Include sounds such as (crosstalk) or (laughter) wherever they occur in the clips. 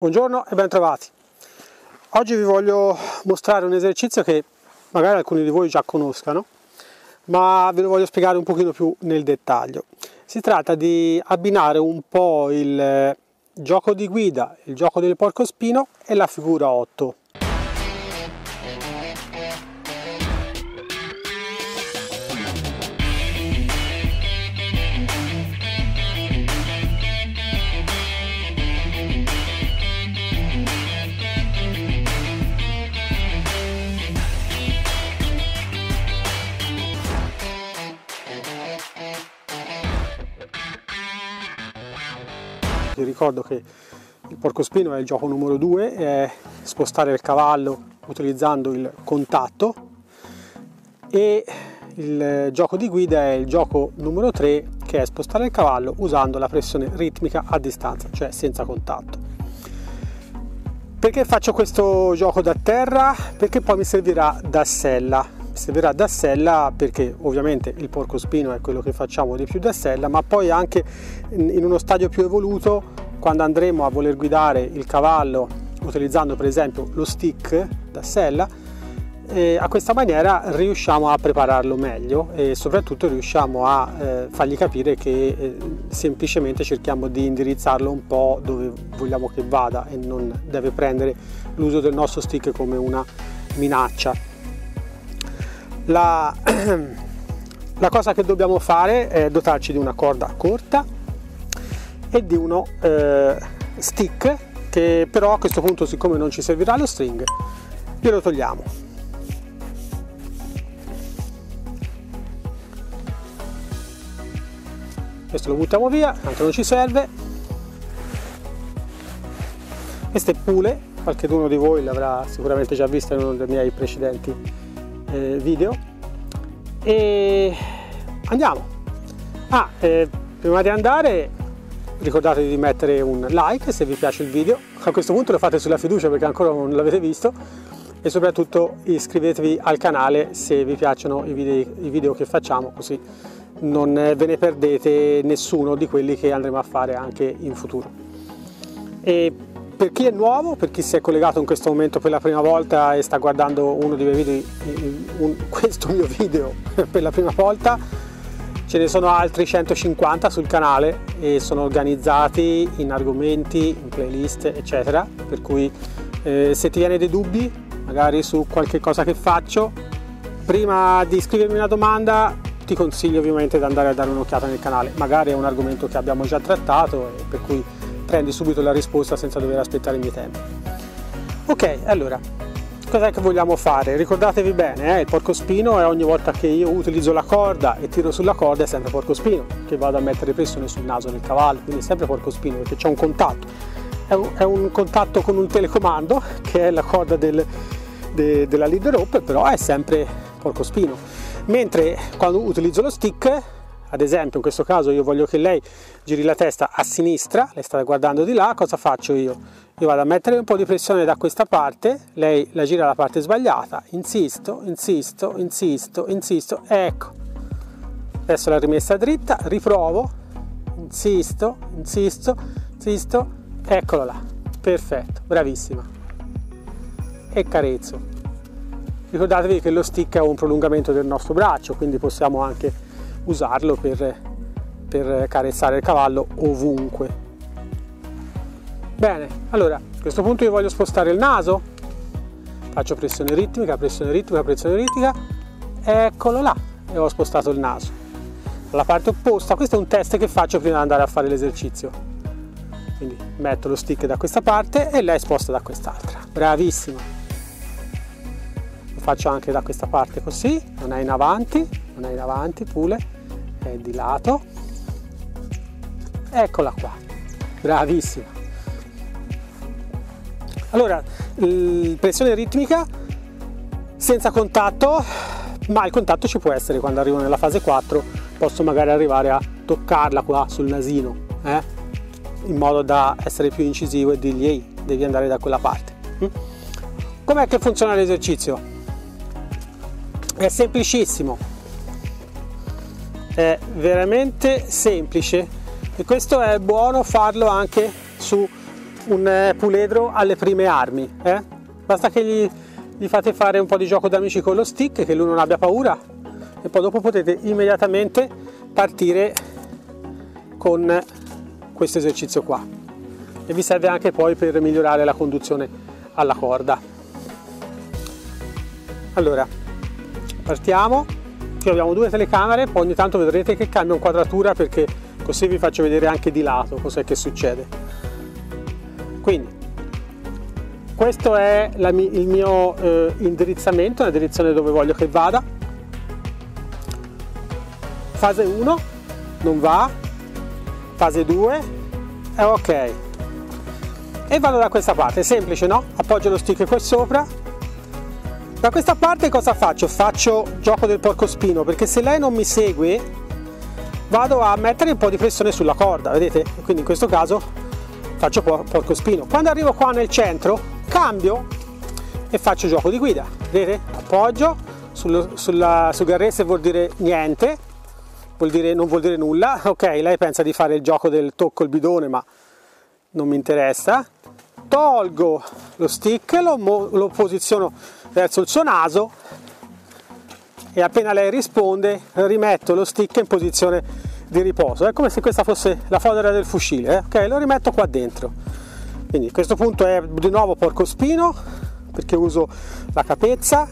Buongiorno e bentrovati. Oggi vi voglio mostrare un esercizio che magari alcuni di voi già conoscano, ma ve lo voglio spiegare un pochino più nel dettaglio. Si tratta di abbinare un po' il gioco di guida, il gioco del porcospino e la figura 8. Ricordo che il porcospino è il gioco numero 2, è spostare il cavallo utilizzando il contatto e il gioco di guida è il gioco numero 3 che è spostare il cavallo usando la pressione ritmica a distanza, cioè senza contatto. Perché faccio questo gioco da terra? Perché poi mi servirà da sella servirà da sella perché ovviamente il porcospino è quello che facciamo di più da sella, ma poi anche in uno stadio più evoluto, quando andremo a voler guidare il cavallo utilizzando per esempio lo stick da sella, eh, a questa maniera riusciamo a prepararlo meglio e soprattutto riusciamo a eh, fargli capire che eh, semplicemente cerchiamo di indirizzarlo un po' dove vogliamo che vada e non deve prendere l'uso del nostro stick come una minaccia. La, (clears throat) la cosa che dobbiamo fare è dotarci di una corda corta e di uno eh, stick che però a questo punto siccome non ci servirà lo string glielo togliamo. Questo lo buttiamo via tanto non ci serve. Queste pule qualcuno di voi l'avrà sicuramente già vista in uno dei miei precedenti eh, video. E andiamo. Ah, eh, prima di andare ricordatevi di mettere un like se vi piace il video. A questo punto lo fate sulla fiducia perché ancora non l'avete visto. E soprattutto iscrivetevi al canale se vi piacciono i video, i video che facciamo così non ve ne perdete nessuno di quelli che andremo a fare anche in futuro. E per chi è nuovo, per chi si è collegato in questo momento per la prima volta e sta guardando uno dei miei video, un, (laughs) questo mio video per la prima volta, ce ne sono altri 150 sul canale e sono organizzati in argomenti, in playlist, eccetera. Per cui eh, se ti viene dei dubbi, magari su qualche cosa che faccio, prima di scrivermi una domanda ti consiglio ovviamente di andare a dare un'occhiata nel canale. Magari è un argomento che abbiamo già trattato e per cui prendi subito la risposta senza dover aspettare i miei tempi. Ok, allora, cos'è che vogliamo fare? Ricordatevi bene, eh, il porcospino è ogni volta che io utilizzo la corda e tiro sulla corda è sempre porcospino, che vado a mettere pressione sul naso del cavallo, quindi è sempre porcospino perché c'è un contatto. È un, è un, contatto con un telecomando che è la corda del, de, della lead rope, però è sempre porcospino. Mentre quando utilizzo lo stick ad esempio in questo caso io voglio che lei giri la testa a sinistra, lei sta guardando di là, cosa faccio io? Io vado a mettere un po' di pressione da questa parte, lei la gira alla parte sbagliata, insisto, insisto, insisto, insisto, ecco. Adesso l'ho rimessa dritta, riprovo, insisto, insisto, insisto, eccolo là, perfetto, bravissima. E carezzo. Ricordatevi che lo stick è un prolungamento del nostro braccio, quindi possiamo anche usarlo per, per carezzare il cavallo ovunque. Bene, allora a questo punto io voglio spostare il naso, faccio pressione ritmica, pressione ritmica, pressione ritmica, eccolo là, e ho spostato il naso. Alla parte opposta, questo è un test che faccio prima di andare a fare l'esercizio. Quindi metto lo stick da questa parte e lei sposta da quest'altra. Bravissima. Lo faccio anche da questa parte così, non è in avanti, non è in avanti, pule è di lato eccola qua bravissima allora pressione ritmica senza contatto ma il contatto ci può essere quando arrivo nella fase 4 posso magari arrivare a toccarla qua sul nasino eh? in modo da essere più incisivo e dirgli ehi devi andare da quella parte hm? com'è che funziona l'esercizio? è semplicissimo è veramente semplice e questo è buono farlo anche su un eh, puledro alle prime armi. Eh? Basta che gli, gli fate fare un po' di gioco d'amici con lo stick, che lui non abbia paura e poi dopo potete immediatamente partire con questo esercizio qua e vi serve anche poi per migliorare la conduzione alla corda allora partiamo qui abbiamo due telecamere poi ogni tanto vedrete che cambia inquadratura perché così vi faccio vedere anche di lato cos'è che succede quindi questo è la, il mio eh, indirizzamento la direzione dove voglio che vada. Fase 1 non va. Fase 2 è ok. E vado da questa parte semplice no? Appoggio lo stick qui sopra. Da questa parte cosa faccio? Faccio gioco del porco spino perché se lei non mi segue vado a mettere un po' di pressione sulla corda vedete? Quindi in questo caso faccio porco spino quando arrivo qua nel centro cambio e faccio gioco di guida vedete appoggio sullo, sulla, sul garrese vuol dire niente vuol dire, non vuol dire nulla. (laughs) Ok, lei pensa di fare il gioco del tocco il bidone, ma non mi interessa. Tolgo lo stick, lo, lo posiziono verso il suo naso e appena lei risponde rimetto lo stick in posizione di riposo. È come se questa fosse la fodera del fucile. Eh? Ok, lo rimetto qua dentro. Quindi questo punto è di nuovo porco spino perché uso la capezza.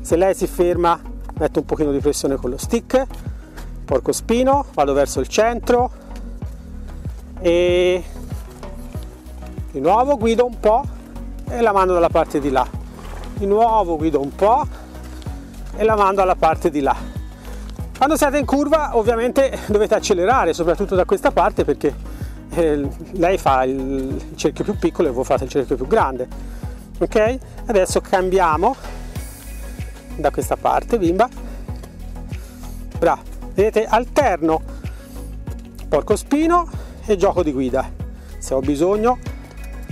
Se lei si ferma metto un pochino di pressione con lo stick porco spino, vado verso il centro e di nuovo guido un po' e la mando dalla parte di là. Di nuovo guido un po' e la mando alla parte di là. Quando siete in curva ovviamente dovete accelerare, soprattutto da questa parte perché eh, lei fa il cerchio più piccolo e voi fate il cerchio più grande. Ok? Adesso cambiamo da questa parte, bimba. Bravo vedete alterno porco spino e gioco di guida se ho bisogno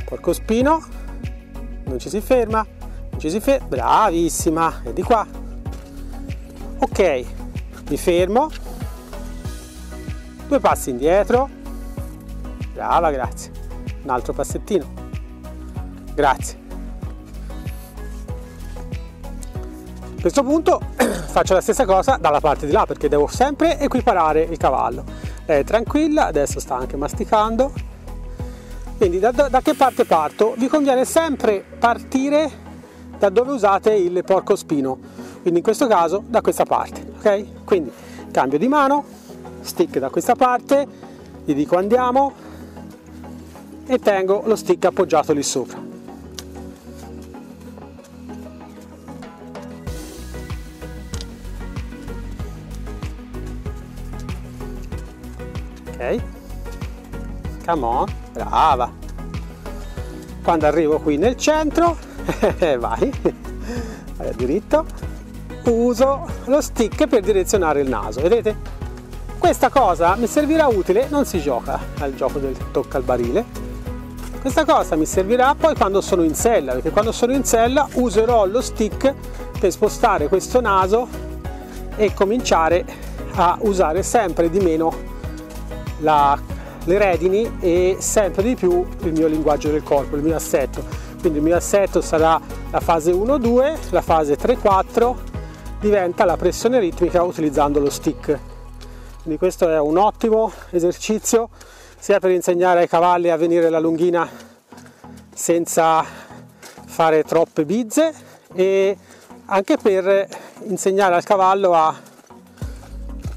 porco spino non ci si ferma non ci si ferma bravissima e di qua ok mi fermo. Due passi indietro. Brava grazie. Un altro passettino. Grazie. A questo punto (clears throat) faccio la stessa cosa dalla parte di là perché devo sempre equiparare il cavallo. È tranquilla adesso sta anche masticando. Quindi da, da, che parte parto? Vi conviene sempre partire da dove usate il porco spino. Quindi in questo caso da questa parte ok? Quindi cambio di mano stick da questa parte gli dico andiamo e tengo lo stick appoggiato lì sopra. Ok? Come on brava. Quando arrivo qui nel centro (laughs) vai vai diritto uso lo stick per direzionare il naso vedete questa cosa mi servirà utile non si gioca al gioco del tocca al barile questa cosa mi servirà poi quando sono in sella perché quando sono in sella userò lo stick per spostare questo naso e cominciare a usare sempre di meno la, le redini e sempre di più il mio linguaggio del corpo, il mio assetto. Quindi il mio assetto sarà la fase 1-2, la fase 3-4 diventa la pressione ritmica utilizzando lo stick. Quindi questo è un ottimo esercizio sia per insegnare ai cavalli a venire la lunghina senza fare troppe bizze e anche per insegnare al cavallo a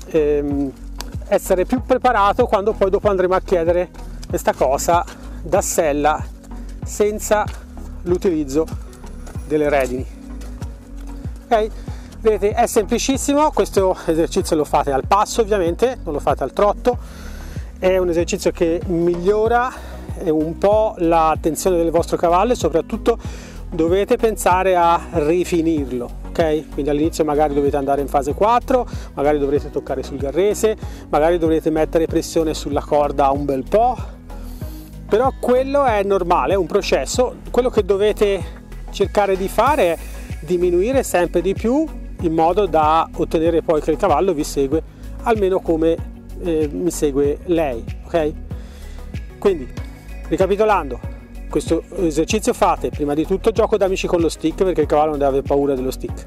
ehm, essere più preparato quando poi dopo andremo a chiedere questa cosa da sella senza l'utilizzo delle redini ok vedete è semplicissimo questo esercizio lo fate al passo ovviamente non lo fate al trotto. È un esercizio che migliora un po' la tensione del vostro cavallo e soprattutto dovete pensare a rifinirlo ok? Quindi all'inizio magari dovete andare in fase 4, magari dovrete toccare sul garrese, magari dovrete mettere pressione sulla corda un bel po', però quello è normale, è un processo, quello che dovete cercare di fare è diminuire sempre di più in modo da ottenere poi che il cavallo vi segue almeno come eh, mi segue lei, ok? Quindi ricapitolando, questo esercizio fate prima di tutto gioco d'amici con lo stick perché il cavallo non deve avere paura dello stick.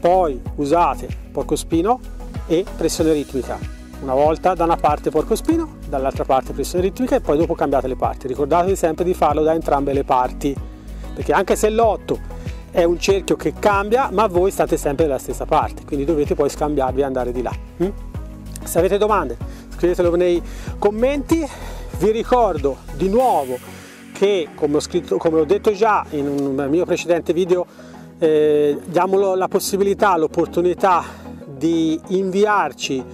Poi usate porco spino e pressione ritmica. Una volta da una parte porco spino, dall'altra parte pressione ritmica e poi dopo cambiate le parti. Ricordatevi sempre di farlo da entrambe le parti, perché anche se l'otto è un cerchio che cambia, ma voi state sempre dalla stessa parte, quindi dovete poi scambiarvi e andare di là. Mm? Se avete domande, scrivetelo nei commenti. Vi ricordo di nuovo che, come ho, scritto, come ho detto già in un mio precedente video, eh, diamo la possibilità, l'opportunità di inviarci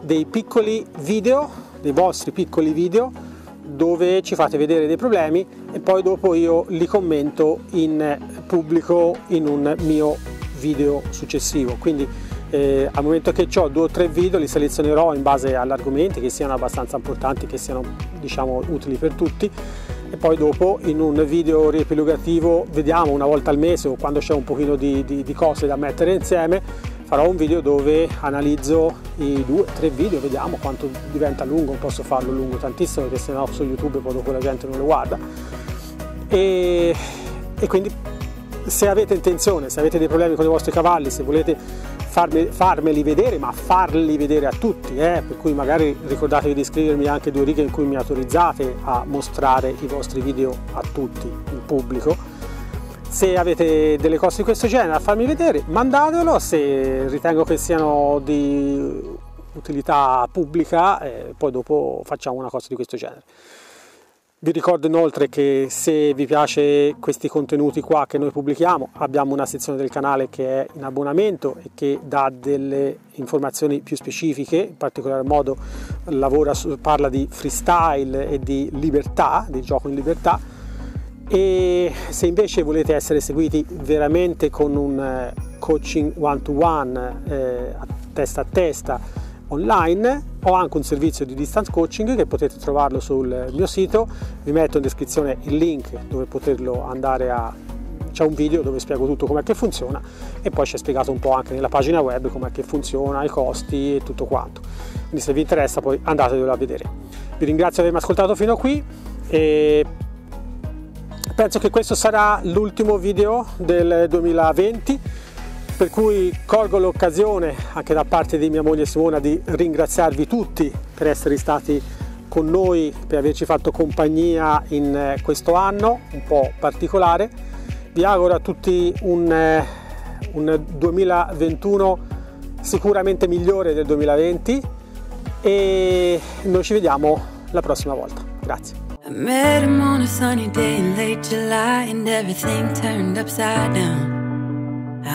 dei piccoli video, dei vostri piccoli video, dove ci fate vedere dei problemi e poi dopo io li commento in pubblico in un mio video successivo. Quindi eh, al momento che ho due o tre video li selezionerò in base agli argomenti che siano abbastanza importanti, che siano diciamo utili per tutti e poi dopo in un video riepilogativo vediamo una volta al mese o quando c'è un pochino di, di, di cose da mettere insieme farò un video dove analizzo i due, tre video, vediamo quanto diventa lungo, non posso farlo lungo tantissimo perché sennò su YouTube poi dopo la gente non lo guarda. E, e quindi se avete intenzione, se avete dei problemi con i vostri cavalli, se volete farmi, farmeli vedere, ma farli vedere a tutti, eh? per cui magari ricordatevi di scrivermi anche due righe in cui mi autorizzate a mostrare i vostri video a tutti, in pubblico. Se avete delle cose di questo genere a farmi vedere, mandatelo, se ritengo che siano di utilità pubblica, eh, poi dopo facciamo una cosa di questo genere. Vi ricordo inoltre che se vi piace questi contenuti qua che noi pubblichiamo, abbiamo una sezione del canale che è in abbonamento e che dà delle informazioni più specifiche, in particolar modo lavora, parla di freestyle e di libertà, di gioco in libertà. E se invece volete essere seguiti veramente con un eh, coaching one to one, eh, testa a testa, online, ho anche un servizio di distance coaching che potete trovarlo sul mio sito, vi metto in descrizione il link dove poterlo andare a c'è un video dove spiego tutto come che funziona e poi c'è spiegato un po' anche nella pagina web come che funziona, i costi e tutto quanto. Quindi se vi interessa poi andatevelo a vedere. Vi ringrazio di avermi ascoltato fino a qui e penso che questo sarà l'ultimo video del 2020 per cui colgo l'occasione anche da parte di mia moglie Simona di ringraziarvi tutti per essere stati con noi, per averci fatto compagnia in eh, questo anno un po' particolare. Vi auguro a tutti un, eh, un 2021 sicuramente migliore del 2020 e noi ci vediamo la prossima volta. Grazie. I met him on a sunny day in late July and everything turned upside down.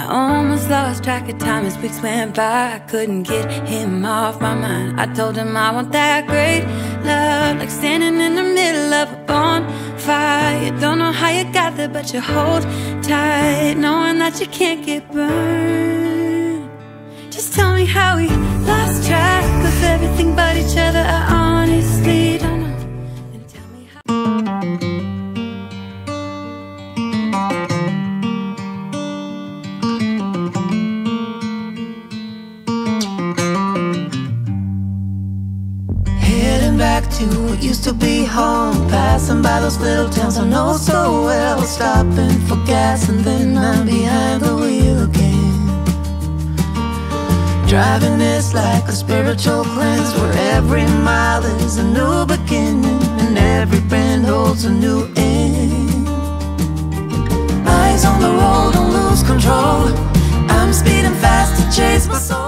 I almost lost track of time as weeks went by. I couldn't get him off my mind. I told him I want that great love, like standing in the middle of a bonfire. Don't know how you got there, but you hold tight, knowing that you can't get burned. Just tell me how we lost track of everything but each other. I honestly used to be home. Passing by those little towns I know so well. Stopping for gas and then I'm behind the wheel again. Driving is like a spiritual cleanse where every mile is a new beginning and every bend holds a new end. Eyes on the road, don't lose control. I'm speeding fast to chase my soul.